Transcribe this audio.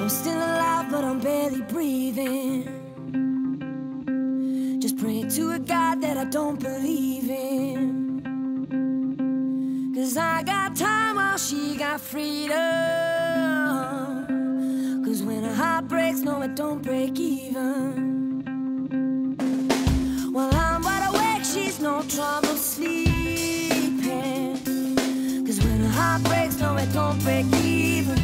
I'm still alive, but I'm barely breathing. Just praying to a God that I don't believe in. Cause I got time while she got freedom. Cause when a heart breaks, no, it don't break even. While I'm wide awake, she's no trouble sleeping. Cause when a heart breaks, no, it don't break even.